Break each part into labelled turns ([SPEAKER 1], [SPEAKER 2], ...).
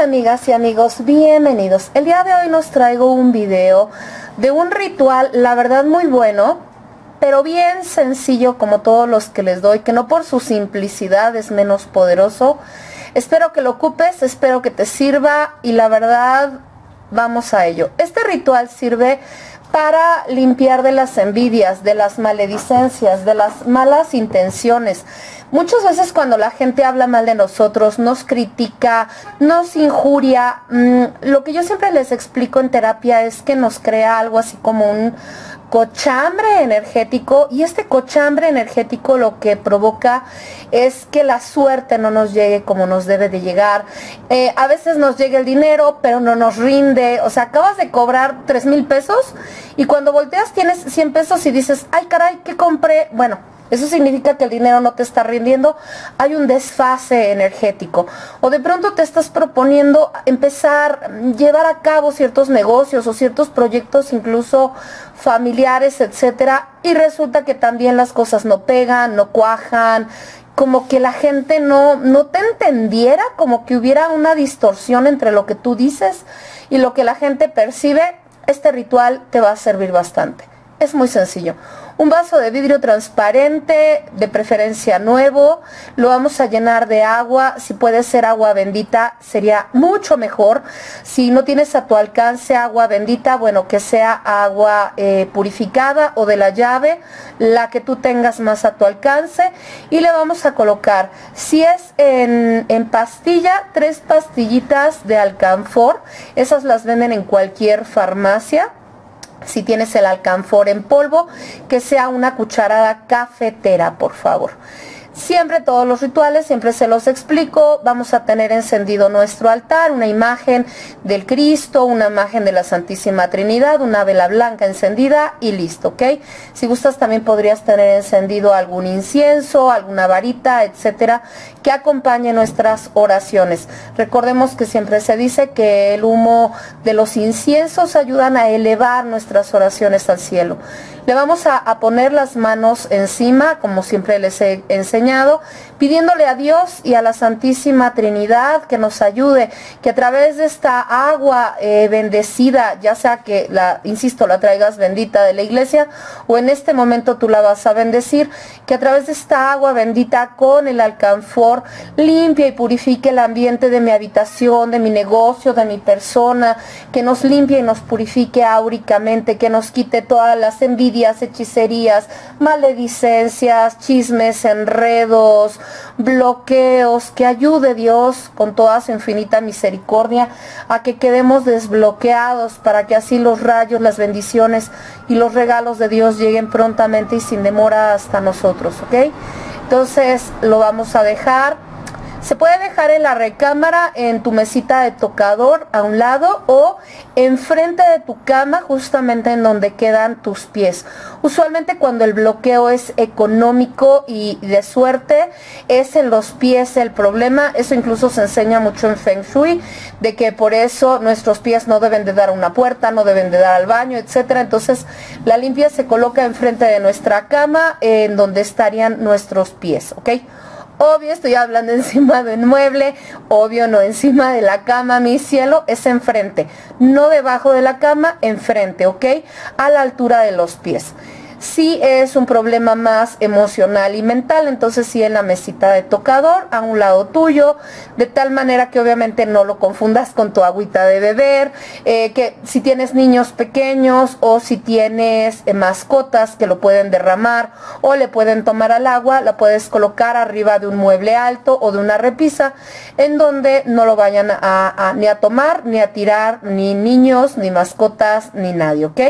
[SPEAKER 1] Amigas y amigos, bienvenidos. El día de hoy nos traigo un video de un ritual, la verdad muy bueno, pero bien sencillo como todos los que les doy, que no por su simplicidad es menos poderoso. Espero que lo ocupes, espero que te sirva y la verdad vamos a ello. Este ritual sirve para limpiar de las envidias, de las maledicencias, de las malas intenciones. Muchas veces cuando la gente habla mal de nosotros, nos critica, nos injuria, mm, lo que yo siempre les explico en terapia es que nos crea algo así como un cochambre energético y este cochambre energético lo que provoca es que la suerte no nos llegue como nos debe de llegar. Eh, a veces nos llega el dinero, pero no nos rinde. O sea, acabas de cobrar 3 mil pesos y cuando volteas tienes 100 pesos y dices, ay caray, ¿qué compré? Bueno, eso significa que el dinero no te está rindiendo, hay un desfase energético. O de pronto te estás proponiendo empezar, llevar a cabo ciertos negocios o ciertos proyectos incluso familiares, etcétera, y resulta que también las cosas no pegan, no cuajan, como que la gente no, no te entendiera, como que hubiera una distorsión entre lo que tú dices y lo que la gente percibe, este ritual te va a servir bastante. Es muy sencillo. Un vaso de vidrio transparente, de preferencia nuevo, lo vamos a llenar de agua, si puede ser agua bendita sería mucho mejor. Si no tienes a tu alcance agua bendita, bueno, que sea agua eh, purificada o de la llave, la que tú tengas más a tu alcance. Y le vamos a colocar, si es en, en pastilla, tres pastillitas de alcanfor, esas las venden en cualquier farmacia si tienes el alcanfor en polvo, que sea una cucharada cafetera, por favor. Siempre todos los rituales, siempre se los explico, vamos a tener encendido nuestro altar, una imagen del Cristo, una imagen de la Santísima Trinidad, una vela blanca encendida y listo, ¿ok? Si gustas también podrías tener encendido algún incienso, alguna varita, etcétera, que acompañe nuestras oraciones. Recordemos que siempre se dice que el humo de los inciensos ayudan a elevar nuestras oraciones al cielo. Le vamos a, poner las manos encima, como siempre les he enseñado, pidiéndole a Dios y a la Santísima Trinidad que nos ayude, que a través de esta agua eh, bendecida, ya sea que la, insisto, la traigas bendita de la iglesia o en este momento tú la vas a bendecir, que a través de esta agua bendita con el alcanfor limpie y purifique el ambiente de mi habitación, de mi negocio, de mi persona, que nos limpie y nos purifique áuricamente, que nos quite todas las envidias hechicerías, maledicencias, chismes, enredos, bloqueos, que ayude Dios con toda su infinita misericordia a que quedemos desbloqueados para que así los rayos, las bendiciones y los regalos de Dios lleguen prontamente y sin demora hasta nosotros, ¿ok? Entonces lo vamos a dejar se puede dejar en la recámara en tu mesita de tocador a un lado o enfrente de tu cama justamente en donde quedan tus pies. Usualmente cuando el bloqueo es económico y de suerte es en los pies el problema. Eso incluso se enseña mucho en Feng Shui de que por eso nuestros pies no deben de dar a una puerta, no deben de dar al baño, etcétera. Entonces la limpia se coloca enfrente de nuestra cama en donde estarían nuestros pies, ¿ok? Obvio, estoy hablando encima de un mueble, obvio no encima de la cama, mi cielo, es enfrente, no debajo de la cama, enfrente, ¿ok? A la altura de los pies si es un problema más emocional y mental, entonces sí en la mesita de tocador, a un lado tuyo, de tal manera que obviamente no lo confundas con tu agüita de beber, eh, que si tienes niños pequeños o si tienes eh, mascotas que lo pueden derramar o le pueden tomar al agua, la puedes colocar arriba de un mueble alto o de una repisa en donde no lo vayan a, ni a tomar ni a tirar ni niños, ni mascotas, ni nadie, ¿ok?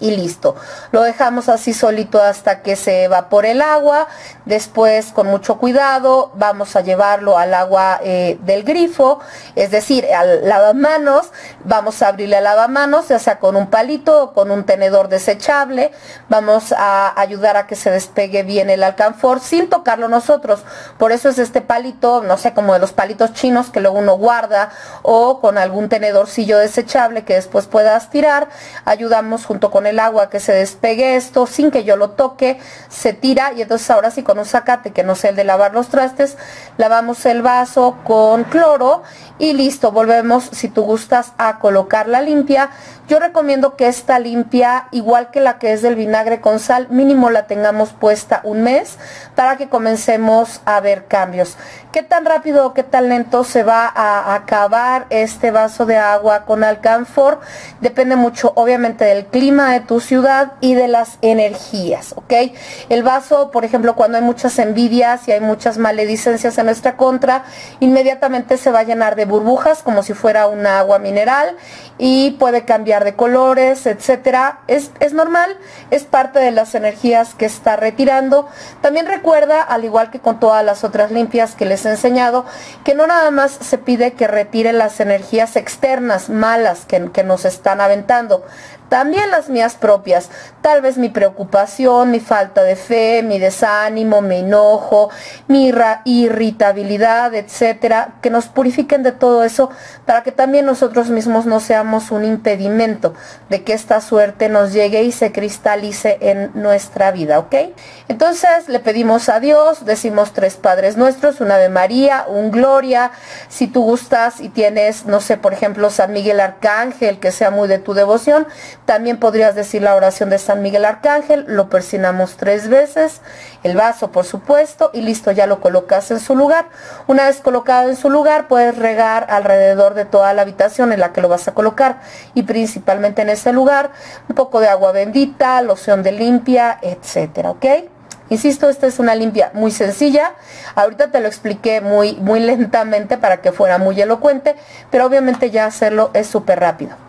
[SPEAKER 1] Y listo. Lo dejamos así solito hasta que se evapore el agua. Después, con mucho cuidado, vamos a llevarlo al agua eh, del grifo, es decir, al lavamanos. Vamos a abrirle al lavamanos, ya sea con un palito o con un tenedor desechable. Vamos a ayudar a que se despegue bien el alcanfor sin tocarlo nosotros. Por eso es este palito, no sé, como de los palitos chinos que luego uno guarda o con algún tenedorcillo desechable que después puedas tirar. Ayudamos junto con el agua que se despegue esto sin que yo lo toque, se tira y entonces ahora sí con un sacate que no sea el de lavar los trastes, lavamos el vaso con cloro y listo, volvemos si tú gustas a colocarla limpia. Yo recomiendo que esta limpia, igual que la que es del vinagre con sal, mínimo la tengamos puesta un mes para que comencemos a ver cambios. ¿Qué tan rápido o qué tan lento se va a acabar este vaso de agua con alcanfor? Depende mucho obviamente del clima de tu ciudad y de las energías, ¿ok? El vaso, por ejemplo, cuando hay muchas envidias y hay muchas maledicencias en nuestra contra, inmediatamente se va a llenar de burbujas como si fuera un agua mineral y puede cambiar de colores, etcétera. Es, es normal, es parte de las energías que está retirando. También recuerda, al igual que con todas las otras limpias que les he enseñado, que no nada más se pide que retire las energías externas malas que nos están aventando, también las mías propias, tal vez mi preocupación, mi falta de fe, mi desánimo, mi enojo, mi irritabilidad, etcétera, que nos purifiquen de todo eso para que también nosotros mismos no seamos un impedimento de que esta suerte nos llegue y se cristalice en nuestra vida, ¿ok? Entonces le pedimos a Dios, decimos tres Padres Nuestros, un Ave María, un Gloria, si tú gustas y tienes, no sé, por ejemplo, San Miguel Arcángel, que sea muy de tu devoción, también podrías decir la oración de San Miguel Arcángel, lo persinamos tres veces, el vaso por supuesto, y listo, ya lo colocas en su lugar. Una vez colocado en su lugar, puedes regar alrededor de toda la habitación en la que lo vas a colocar y principalmente en ese lugar un poco de agua bendita, loción de limpia, etcétera, ¿ok? Insisto, esta es una limpia muy sencilla. Ahorita te lo expliqué muy, muy lentamente para que fuera muy elocuente, pero obviamente ya hacerlo es súper rápido.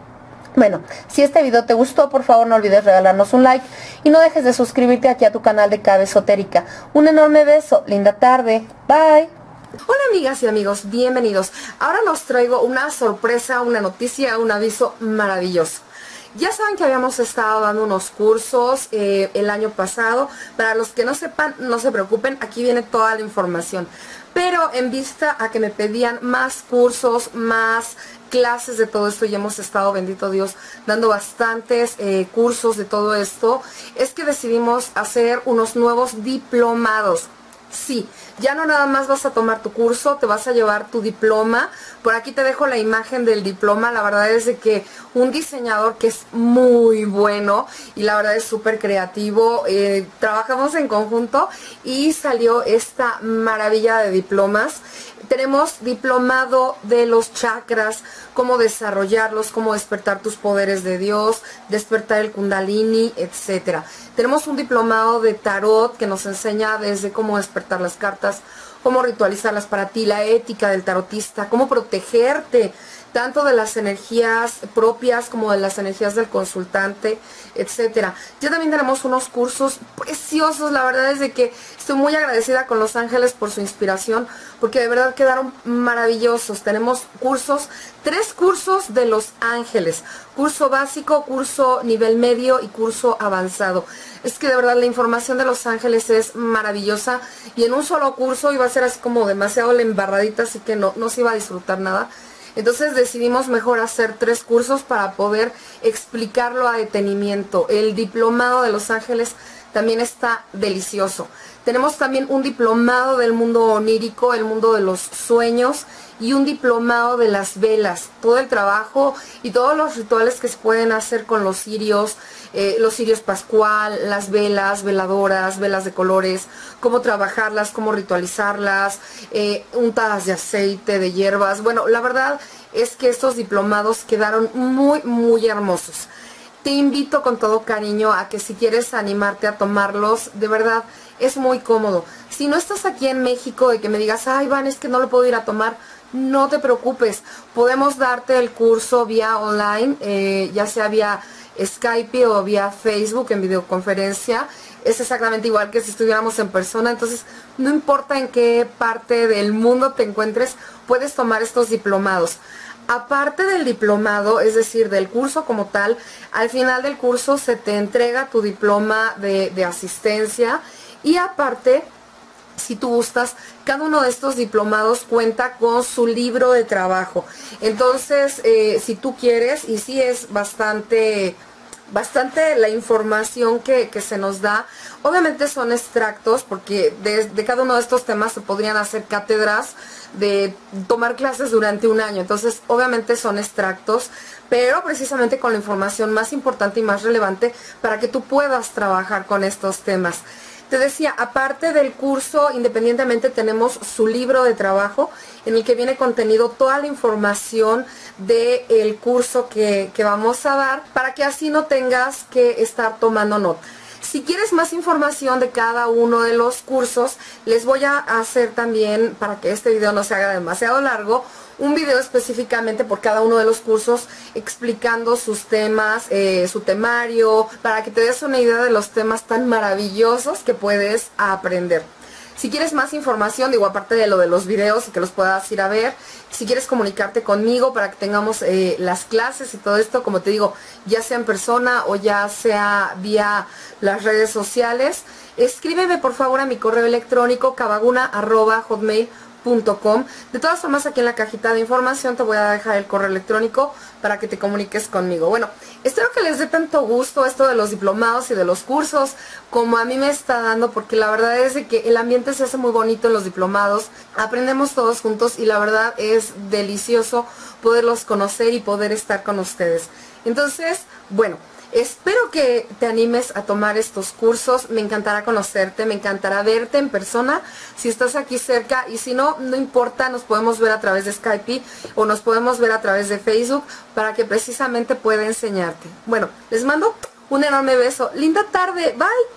[SPEAKER 1] Bueno, si este video te gustó, por favor no olvides regalarnos un like y no dejes de suscribirte aquí a tu canal de Cabe Esotérica. Un enorme beso, linda tarde, bye. Hola amigas y amigos, bienvenidos. Ahora nos traigo una sorpresa, una noticia, un aviso maravilloso. Ya saben que habíamos estado dando unos cursos eh, el año pasado. Para los que no sepan, no se preocupen, aquí viene toda la información. Pero en vista a que me pedían más cursos, más clases de todo esto y hemos estado, bendito Dios, dando bastantes eh, cursos de todo esto, es que decidimos hacer unos nuevos diplomados. Sí, ya no nada más vas a tomar tu curso, te vas a llevar tu diploma. Por aquí te dejo la imagen del diploma. La verdad es de que un diseñador que es muy bueno y la verdad es súper creativo. Eh, trabajamos en conjunto y salió esta maravilla de diplomas. Tenemos diplomado de los chakras, cómo desarrollarlos, cómo despertar tus poderes de Dios, despertar el kundalini, etcétera. Tenemos un diplomado de tarot que nos enseña desde cómo despertar las cartas, cómo ritualizarlas para ti, la ética del tarotista, cómo protegerte tanto de las energías propias como de las energías del consultante, etcétera. Ya también tenemos unos cursos preciosos, la verdad es de que estoy muy agradecida con Los Ángeles por su inspiración, porque de verdad quedaron maravillosos. Tenemos cursos, tres cursos de Los Ángeles, curso básico, curso nivel medio y curso avanzado. Es que de verdad la información de Los Ángeles es maravillosa y en un solo curso iba a ser así como demasiado la embarradita, así que no, no se iba a disfrutar nada. Entonces decidimos mejor hacer tres cursos para poder explicarlo a detenimiento. El diplomado de Los Ángeles también está delicioso. Tenemos también un diplomado del mundo onírico, el mundo de los sueños y un diplomado de las velas. Todo el trabajo y todos los rituales que se pueden hacer con los cirios, eh, los cirios pascual, las velas, veladoras, velas de colores, cómo trabajarlas, cómo ritualizarlas, eh, untadas de aceite, de hierbas. Bueno, la verdad es que estos diplomados quedaron muy, muy hermosos. Te invito con todo cariño a que si quieres animarte a tomarlos, de verdad, es muy cómodo. Si no estás aquí en México de que me digas, ay, Van, es que no lo puedo ir a tomar, no te preocupes. Podemos darte el curso vía online, eh, ya sea vía Skype o vía Facebook en videoconferencia. Es exactamente igual que si estuviéramos en persona. Entonces, no importa en qué parte del mundo te encuentres, puedes tomar estos diplomados. Aparte del diplomado, es decir, del curso como tal, al final del curso se te entrega tu diploma de, asistencia y aparte si tú gustas, cada uno de estos diplomados cuenta con su libro de trabajo. Entonces, eh, si tú quieres, y sí es bastante bastante la información que, se nos da. Obviamente son extractos porque de, cada uno de estos temas se podrían hacer cátedras de tomar clases durante un año. Entonces, obviamente son extractos, pero precisamente con la información más importante y más relevante para que tú puedas trabajar con estos temas. Te decía, aparte del curso, independientemente tenemos su libro de trabajo en el que viene contenido toda la información del curso que, que vamos a dar para que así no tengas que estar tomando nota. Si quieres más información de cada uno de los cursos, les voy a hacer también, para que este video no se haga demasiado largo, un video específicamente por cada uno de los cursos explicando sus temas, eh, su temario, para que te des una idea de los temas tan maravillosos que puedes aprender. Si quieres más información, digo, aparte de lo de los videos y que los puedas ir a ver, si quieres comunicarte conmigo para que tengamos eh, las clases y todo esto, como te digo, ya sea en persona o ya sea vía las redes sociales, escríbeme por favor a mi correo electrónico cabaguna.hotmail.com de todas formas, aquí en la cajita de información te voy a dejar el correo electrónico para que te comuniques conmigo. Bueno, espero que les dé tanto gusto esto de los diplomados y de los cursos como a mí me está dando, porque la verdad es que el ambiente se hace muy bonito en los diplomados. Aprendemos todos juntos y la verdad es delicioso poderlos conocer y poder estar con ustedes. Entonces, bueno, Espero que te animes a tomar estos cursos, me encantará conocerte, me encantará verte en persona si estás aquí cerca y si no, no importa, nos podemos ver a través de Skype o nos podemos ver a través de Facebook para que precisamente pueda enseñarte. Bueno, les mando un enorme beso, linda tarde, bye.